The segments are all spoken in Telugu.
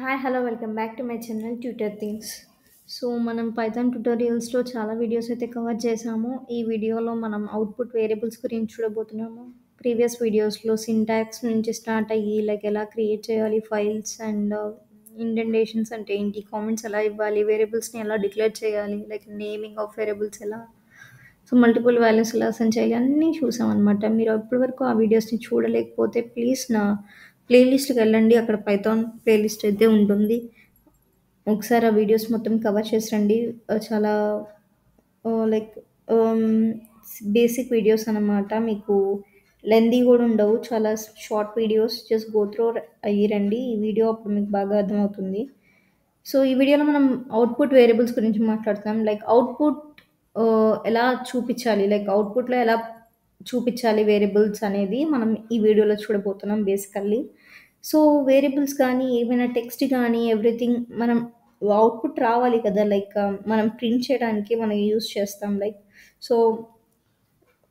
Hi hello welcome back to my channel tutor things. So మనం పైథాన్ ట్యూటోరియల్స్లో చాలా వీడియోస్ అయితే కవర్ చేసాము ఈ వీడియోలో మనం అవుట్పుట్ వేరియబుల్స్ గురించి చూడబోతున్నాము. ప్రీవియస్ వీడియోస్లో సింటాక్స్ నుంచి స్టార్ట్ అయ్యి లైక్ ఎలా క్రియేట్ చేయాలి ఫైల్స్ అండ్ ఇండెంటేషన్స్ అంటే ఏంటి కామెంట్స్ ఎలా ఇవ్వాలి వేరియబుల్స్ని ఎలా డిక్లేర్ చేయాలి లైక్ నేమింగ్ ఆఫ్ వేరియబుల్స్ ఎలా సో మల్టిపుల్ వాల్యూస్ ఎలా అసైన్ చేయాలి అన్నీ చూసామన్నమాట. మీరు ఇప్పటివరకు ఆ వీడియోస్ని చూడలేకపోతే ప్లీజ్ నా ప్లేలిస్ట్కి వెళ్ళండి అక్కడ పైథాన్ ప్లేలిస్ట్ అయితే ఉంటుంది. ఒకసారి ఆ వీడియోస్ మొత్తం కవర్ చేసి రండి చాలా లైక్ బేసిక్ వీడియోస్ అన్నమాట. మీకు లెందీ కూడా ఉండవు. చాలా short videos just go through రండి ఈ వీడియో అప్పుడు మీకు బాగా అర్థమవుతుంది. సో ఈ వీడియోలో మనం అవుట్పుట్ వేరియబుల్స్ గురించి మాట్లాడుతాం లైక్ అవుట్పుట్ ఎలా చూపించాలి? లైక్ అవుట్పుట్లో ఎలా చూపించాలి వేరియబుల్స్ అనేది మనం ఈ వీడియోలో చూడబోతున్నాం బేసికల్లీ సో వేరియబుల్స్ కానీ ఏమైనా టెక్స్ట్ కానీ ఎవ్రీథింగ్ మనం అవుట్పుట్ రావాలి కదా లైక్ um, మనం ప్రింట్ చేయడానికి మనం యూస్ చేస్తాం లైక్ సో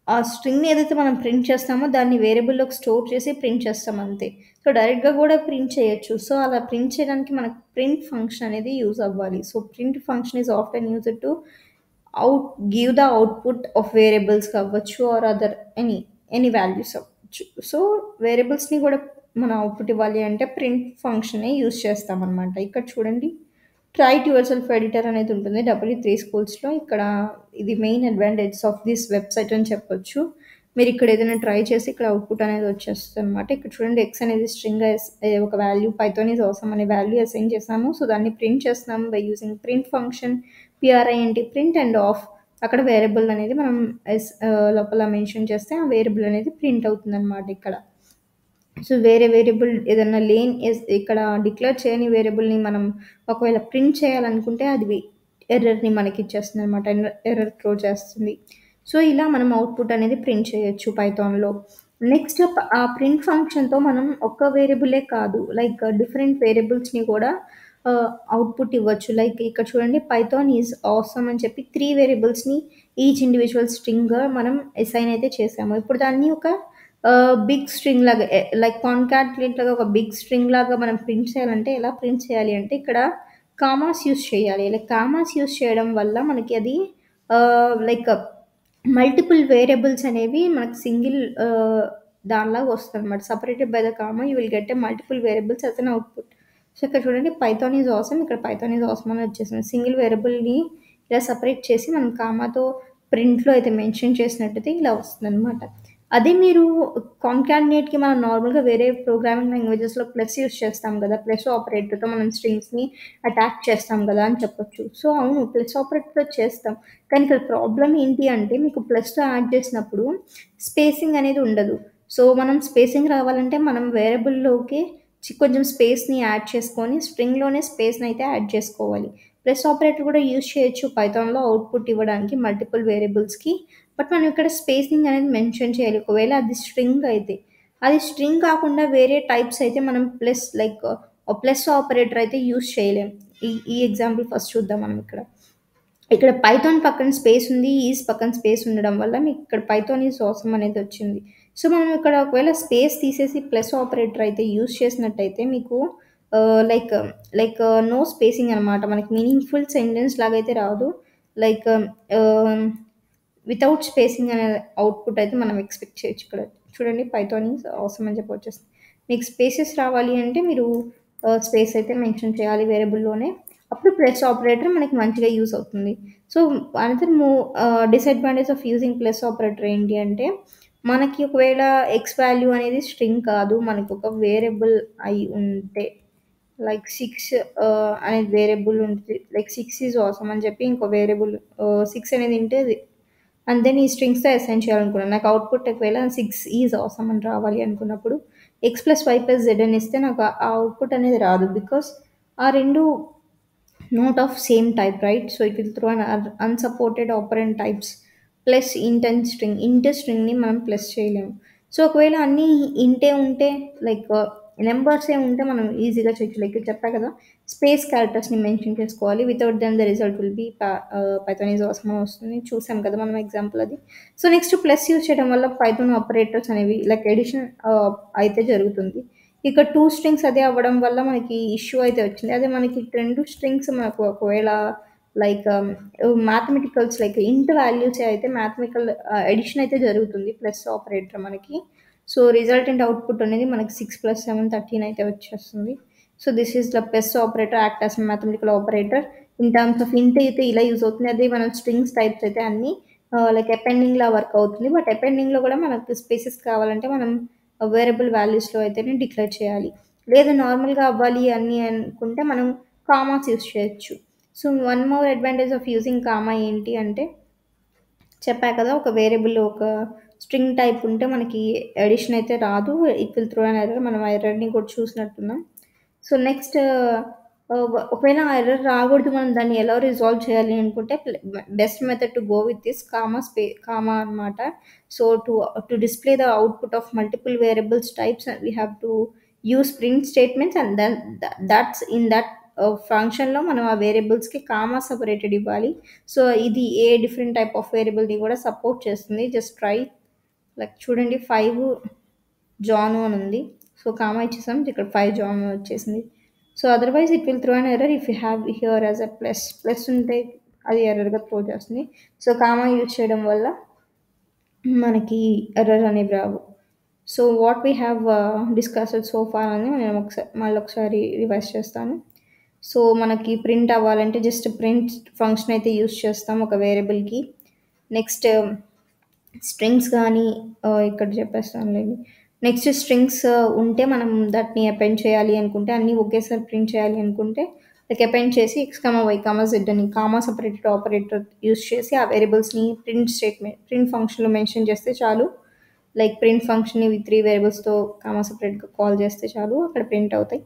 ఆ స్ట్రింగ్ ఏదైతే మనం ప్రింట్ చేస్తామో దాన్ని వేరియబుల్లోకి స్టోర్ చేసి ప్రింట్ చేస్తాం అంతే. సో డైరెక్ట్గా కూడా ప్రింట్ చేయొచ్చు. సో అలా ప్రింట్ చేయడానికి మనకు ప్రింట్ ఫంక్షన్ అనేది యూజ్ అవ్వాలి. So print function is often use to out give the output of variables అవ్వచ్చు or other any any values అవ్వచ్చు సో వేరియబుల్స్ని కూడా మనం అవుట్పుట్ ఇవ్వాలి అంటే ప్రింట్ ఫంక్షనే యూజ్ చేస్తామన్నమాట ఇక్కడ చూడండి. ట్రై యువర్ సెల్ఫ్ ఎడిటర్ అనేది ఉంటుంది. డబ్ల్యూ త్రీ స్కూల్స్లో ఇక్కడ ఇది main advantages of this website అని చెప్పొచ్చు. మీరు ఇక్కడ ఏదైనా ట్రై చేసి ఇక్కడ అవుట్పుట్ అనేది వచ్చేస్తుంది అనమాట ఇక్కడ చూడండి ఎక్స్ అనేది స్ట్రింగ్ ఒక వాల్యూ పైథాన్ ఈజ్ అవసరం అనే వాల్యూ అసైన్ చేసాము. సో దాన్ని ప్రింట్ చేస్తున్నాం by using print function P R I N T print and of అక్కడ వేరియబుల్ అనేది మనం ఎస్ లోపల మెన్షన్ చేస్తే ఆ వేరియబుల్ అనేది ప్రింట్ అవుతుంది అనమాట ఇక్కడ. సో వేరే వేరియబుల్ ఏదన్నా లేన్ ఇక్కడ డిక్లేర్ చేయని వేరియబుల్ని మనం ఒకవేళ ప్రింట్ చేయాలనుకుంటే అది ఎర్రర్ని మనకి ఇచ్చేస్తుంది అనమాట ఎర్రర్ త్రో చేస్తుంది. సో ఇలా మనం అవుట్పుట్ అనేది ప్రింట్ చేయొచ్చు పైథాన్లో నెక్స్ట్ ఆ ప్రింట్ ఫంక్షన్తో మనం ఒక్క వేరియబులే కాదు లైక్ డిఫరెంట్ వేరియబుల్స్ని కూడా uh, అవుట్పుట్ ఇవ్వచ్చు. లైక్ ఇక్కడ చూడండి పైథాన్ ఈజ్ అవసరం అని చెప్పి త్రీ వేరియబుల్స్ని ఈచ్ ఇండివిజువల్ స్ట్రింగ్గా మనం అసైన్ అయితే చేసాము. ఇప్పుడు దాన్ని ఒక uh, బిగ్ స్ట్రింగ్ లాగా eh, లైక్ కాన్కాట్లేట్ లాగా ఒక బిగ్ స్ట్రింగ్ లాగా మనం ప్రింట్ చేయాలంటే ఎలా ప్రింట్ చేయాలి అంటే ఇక్కడ కామాస్ యూస్ చేయాలి. లైక్ కామాస్ యూస్ చేయడం వల్ల మనకి అది uh, లైక్ మల్టిపుల్ వేరియబుల్స్ అనేవి మనకు సింగిల్ దానిలాగా వస్తుంది అనమాట separated by the comma you will get a multiple variables అయితే అన్ అవుట్పుట్ సో ఇక్కడ చూడండి పైథాన్ ఈజ్ ఆసమ్. ఇక్కడ పైథాన్ ఈజ్ ఆసమ్ అని వచ్చేసింది. సింగిల్ వేరియబుల్ని ఇలా సపరేట్ చేసి మనం కామాతో ప్రింట్లో అయితే మెన్షన్ చేసినట్టయితే ఇలా వస్తుంది అనమాట అదే మీరు కాంకాడినేట్కి మనం నార్మల్గా వేరే ప్రోగ్రామింగ్ లాంగ్వేజెస్లో ప్లస్ యూస్ చేస్తాం కదా ప్లస్ ఆపరేటర్తో మనం స్ట్రింగ్స్ని అటాక్ చేస్తాం కదా అని చెప్పొచ్చు. సో అవును ప్లస్ ఆపరేటర్తో చేస్తాం. కానీ ఇక్కడ ప్రాబ్లం ఏంటి అంటే మీకు ప్లస్తో యాడ్ చేసినప్పుడు స్పేసింగ్ అనేది ఉండదు. సో మనం స్పేసింగ్ రావాలంటే మనం వేరబుల్లోకి కొంచెం స్పేస్ని యాడ్ చేసుకొని స్ట్రింగ్లోనే స్పేస్ని అయితే యాడ్ చేసుకోవాలి. ప్లస్ ఆపరేటర్ కూడా యూజ్ చేయొచ్చు పైథాన్లో అవుట్పుట్ ఇవ్వడానికి మల్టిపుల్ వేరియబుల్స్కి బట్ మనం ఇక్కడ స్పేసింగ్ అనేది మెన్షన్ చేయాలి. ఒకవేళ అది స్ట్రింగ్ అయితే. అది స్ట్రింగ్ కాకుండా వేరే టైప్స్ అయితే మనం ప్లస్ లైక్ ప్లస్ ఆపరేటర్ అయితే యూజ్ చేయలేం. ఈ ఈ ఎగ్జాంపుల్ ఫస్ట్ చూద్దాం మనం ఇక్కడ. ఇక్కడ పైథాన్ పక్కన స్పేస్ ఉంది ఈజ్ పక్కన స్పేస్ ఉండడం వల్ల మీకు ఇక్కడ పైథాన్ ఈజ్ అవసరం అనేది వచ్చింది. సో మనం ఇక్కడ ఒకవేళ స్పేస్ తీసేసి ప్లస్ ఆపరేటర్ అయితే యూజ్ చేసినట్టయితే మీకు లైక్ లైక్ నో స్పేసింగ్ అనమాట మనకి మీనింగ్ఫుల్ సెంటెన్స్ లాగా అయితే రాదు లైక్ వితౌట్ స్పేసింగ్ అనే అవుట్పుట్ అయితే మనం ఎక్స్పెక్ట్ చేయొచ్చు ఇక్కడ. చూడండి పైథాన్ అవసరం అని చెప్పి వచ్చేస్తుంది. మీకు స్పేసెస్ రావాలి అంటే మీరు స్పేస్ అయితే మెన్షన్ చేయాలి వేరియబుల్లోనే అప్పుడు ప్లస్ ఆపరేటర్ మనకి మంచిగా యూస్ అవుతుంది. సో అనదర్ మూ disadvantage of using plus operator ఏంటి అంటే మనకి ఒకవేళ ఎక్స్ వాల్యూ అనేది స్ట్రింగ్ కాదు మనకి ఒక వేరియబుల్ అయి ఉంటే లైక్ సిక్స్ అనేది వేరియబుల్ ఉంటుంది. లైక్ సిక్స్ ఈజ్ అవసరం అని చెప్పి ఇంకో వేరియబుల్ సిక్స్ uh, అనేది ఉంటే అండ్ దెన్ ఈ స్ట్రింగ్స్తో అసైన్ చేయాలనుకున్నాను. నాకు అవుట్పుట్ ఒకవేళ సిక్స్ ఈజ్ అవసరం అని రావాలి అనుకున్నప్పుడు x plus y plus z అని ఇస్తే నాకు ఆ అవుట్పుట్ అనేది రాదు. బికాస్ ఆ రెండు not of same type right so it will through an unsupported operand types plus int and string int or స్ట్రింగ్ని మనం ప్లస్ చేయలేము. సో ఒకవేళ అన్నీ ఇంటే ఉంటే లైక్ uh, నెంబర్సే ఉంటే మనం ఈజీగా చేయొచ్చు లైక్ చెప్పా కదా స్పేస్ క్యారెక్టర్స్ని మెన్షన్ చేసుకోవాలి. Without then the result will be Python is అవసరం వస్తుంది. చూసాం కదా మనం ఎగ్జాంపుల్ అది. సో నెక్స్ట్ ప్లస్ యూజ్ చేయడం వల్ల పైథాన్ ఆపరేటర్స్ అనేవి లైక్ ఎడిషన్ uh, అయితే జరుగుతుంది. ఇక టూ స్ట్రింగ్స్ అదే అవ్వడం వల్ల మనకి ఇష్యూ అయితే వచ్చింది. అదే మనకి రెండు స్ట్రింగ్స్ మనకు ఒకవేళ like mathematicals like int values అయితే మ్యాథమెటికల్ ఎడిషన్ uh, అయితే జరుగుతుంది. ప్లస్ ఆపరేటర్ మనకి. సో, రిజల్టెంట్ అవుట్‌పుట్ అనేది మనకి 6 + 7 13 అయితే వచ్చేస్తుంది. So, this is the best operator act as mathematical operator. In terms of int అయితే ఇలా యూజ్ అవుతుంది. అదే మనం స్ట్రింగ్స్ టైప్స్ అయితే అన్నీ లైక్ అపెండింగ్‌లా వర్క్ అవుతుంది. బట్ అపెండింగ్‌లో కూడా మనకు స్పేసెస్ కావాలంటే మనం వేరియబుల్ వాల్యూస్‌లో అయితేనే డిక్లేర్ చేయాలి. లేదు నార్మల్‌గా అవ్వాలి అని అనుకుంటే మనం కామాస్ యూజ్ చేయొచ్చు. So, one more advantage of using comma ఏంటి అంటే చెప్పా కదా! ఒక వేరియబుల్ ఒక స్ట్రింగ్ టైప్ ఉంటే మనకి ఎడిషన్ అయితే రాదు. It will throw an error. మనం ఎర్రర్‌ని కూడా చూసినట్టున్నాం. సో, నెక్స్ట్ uh, uh, ఒకవేళ ఎర్రర్ రాకూడదు మనం దాన్ని ఎలా రిజాల్వ్ చేయాలి అనుకుంటే best method to go with this comma space comma అనమాట. So, to to display the output of multiple variables types we have to use print statements and then that's in that ఫంక్షన్‌లో మనం ఆ వేరియబుల్స్‌కి కామా సెపరేటెడ్ ఇవ్వాలి. సో, ఇది ఏ డిఫరెంట్ టైప్ ఆఫ్ వేరియబుల్‌ని కూడా సపోర్ట్ చేస్తుంది. జస్ట్ ట్రై లైక్ చూడండి ఫైవ్ జాను అని ఉంది. సో, కామా ఇచ్చేసాం. ఇక్కడ ఫైవ్ జాన్ వచ్చేసింది. So, otherwise it will throw an error if you have here as a plus. Plus ఉంటే అది ఎర్రర్‌గా త్రో చేస్తుంది. సో, కామా యూజ్ చేయడం వల్ల మనకి ఎర్రర్ అనేవి రావు. So, what we have discussed so far అని నేను ఒకసారి మళ్ళీ ఒకసారి రివైజ్ చేస్తాను. సో, మనకి ప్రింట్ అవ్వాలంటే జస్ట్ ప్రింట్ ఫంక్షన్ అయితే యూస్ చేస్తాం ఒక వేరియబుల్‌కి. నెక్స్ట్ స్ట్రింగ్స్ కానీ ఇక్కడ ఇక్కడ చెప్పేస్తానులెండి. నెక్స్ట్ స్ట్రింగ్స్ ఉంటే మనం దాటిని అపెండ్ చేయాలి అనుకుంటే అన్నీ ఒకేసారి ప్రింట్ చేయాలి అనుకుంటే లైక్ అపెండ్ చేసి ఎక్స్, వై, జెడ్ అని కామా సెపరేటెడ్ ఆపరేటర్ యూస్ చేసి ఆ వేరియబుల్స్‌ని ప్రింట్ స్టేట్మెంట్ ప్రింట్ ఫంక్షన్‌లో మెన్షన్ చేస్తే చాలు. లైక్ ప్రింట్ ఫంక్షన్‌ని ఇవి 3 వేరియబుల్స్‌తో కామా సపరేట్గా కాల్ చేస్తే చాలు అక్కడ ప్రింట్ అవుతాయి.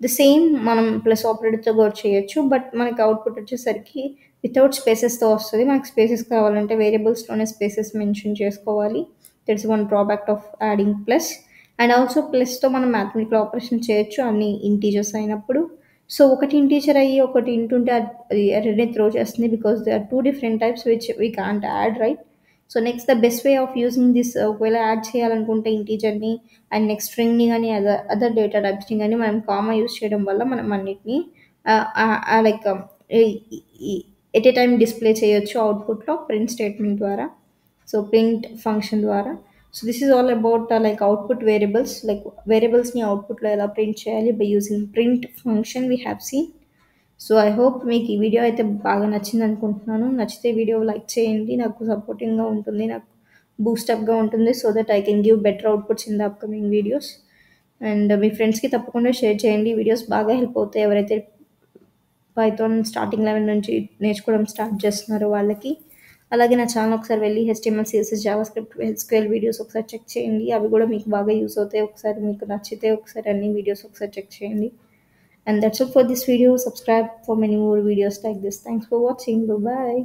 ది సేమ్ మనం ప్లస్ ఆపరేటర్‌తో కూడా చేయొచ్చు. బట్ మనకి అవుట్‌పుట్ వచ్చేసరికి వితౌట్ స్పేసెస్‌తో వస్తుంది మనకు స్పేసెస్ కావాలంటే వేరియబుల్స్‌లోనే స్పేసెస్ మెన్షన్ చేసుకోవాలి. That's one drawback of adding plus. And also ప్లస్‌తో మనం మ్యాథమెటికల్ ఆపరేషన్ చేయొచ్చు అన్ని ఇంటీజర్స్ అయినప్పుడు. సో, ఒకటి ఇంటీజర్ అయ్యి ఒకటి ఇంటుంటే ఉంటే అది త్రో చేస్తుంది. Because they are two different types which we can't add right. So, next the best way of using this ఒకవేళ యాడ్ చేయాలనుకుంటే ఇంటీజర్‌ని అండ్ నెక్స్ట్ స్ట్రింగ్‌ని కానీ అదర్ అదర్ డేటా టైప్స్‌ని కానీ మనం కామా యూజ్ చేయడం వల్ల మనం అన్నిటిని like at a time display చేయొచ్చు అవుట్‌పుట్‌లో ప్రింట్ స్టేట్మెంట్ ద్వారా. సో, ప్రింట్ ఫంక్షన్ ద్వారా. So, this is all about like output variables like వేరియబుల్స్‌ని అవుట్‌పుట్‌లో ఎలా ప్రింట్ చేయాలి by using print function we have seen. So, I hope మీకు ఈ వీడియో అయితే బాగా నచ్చింది అనుకుంటున్నాను నచ్చితే వీడియో లైక్ చేయండి. నాకు సపోర్టింగ్‌గా ఉంటుంది. నాకు బూస్టప్‌గా ఉంటుంది. So that I can give better outputs in the upcoming videos. And మీ ఫ్రెండ్స్‌కి తప్పకుండా షేర్ చేయండి. వీడియోస్ బాగా హెల్ప్ అవుతాయి. ఎవరైతే పైథాన్ స్టార్టింగ్ లెవెల్ నుంచి నేర్చుకోవడం స్టార్ట్ చేస్తున్నారు వాళ్ళకి. అలాగే నా ఛానల్ ఒకసారి వెళ్ళి HTML CSS JavaScript SQL videos ఒకసారి చెక్ చేయండి. అవి కూడా మీకు బాగా యూస్ అవుతాయి. ఒకసారి మీకు నచ్చితే ఒకసారి అన్ని వీడియోస్ ఒకసారి చెక్ చేయండి. And that's for this video. Subscribe for many more videos like this. Thanks for watching. Bye